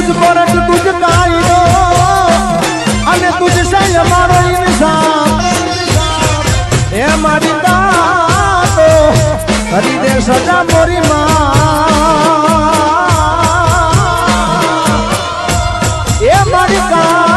તુજ પરત તુજ કાયદો અને તુજ સે અમારો ઇન્સાન એ મારી દાતો હરી દે સજા મોરી માં. એ મારી કા